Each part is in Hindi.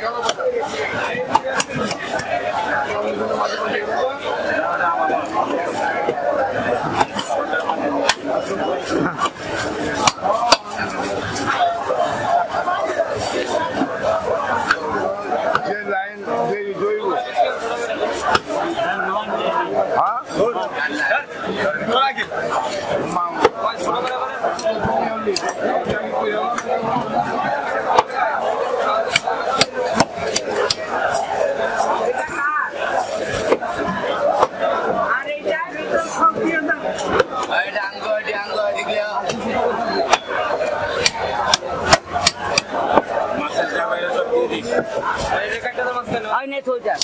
Like, I don't know. आईने थोड़ा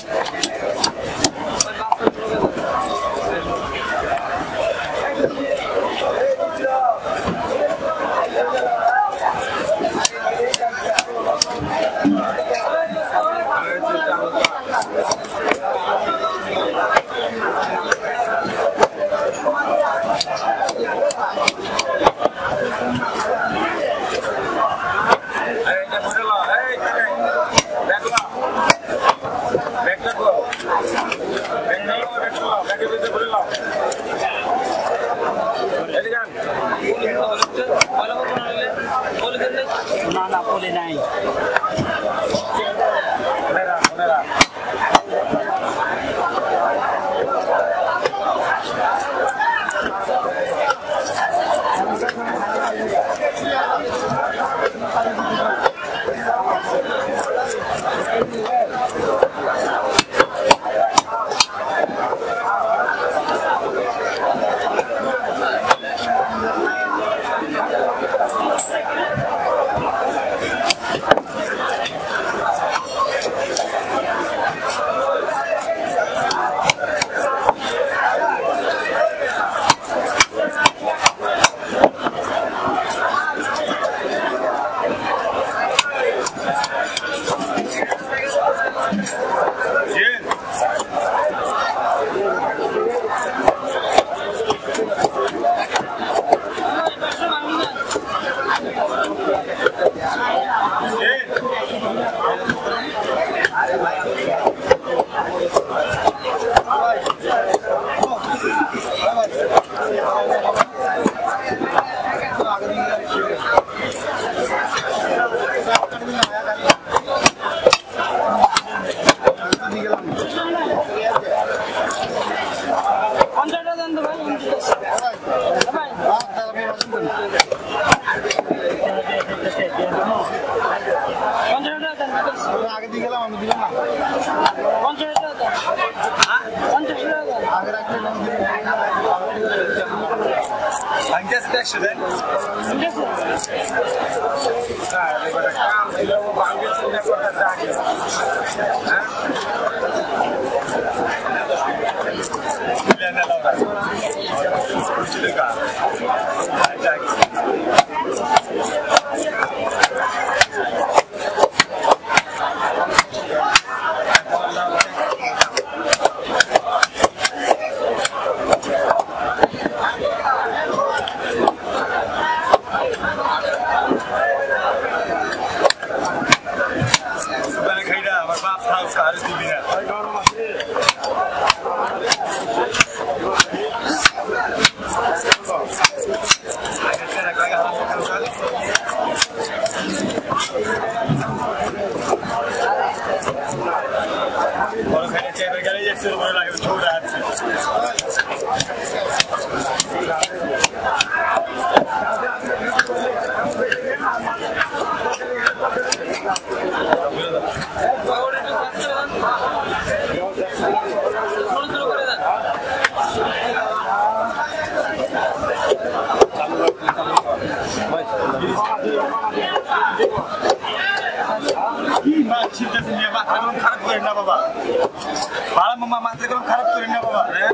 कोल्हापूर कोल्हापूर कोल्हापूर नाही. I'm just a student. I'm just. Ah, they were a camp. They were a bank. They were a bank. মা ছিলতেছে নিয়ে মাথা গরম খারাপ করেন না বাবা বাড়া মামা মাথা গরম খারাপ করেন না বাবা হ্যাঁ